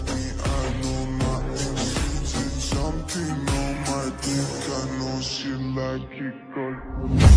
touch I know my instinct Something on my dick, I know she like it, girl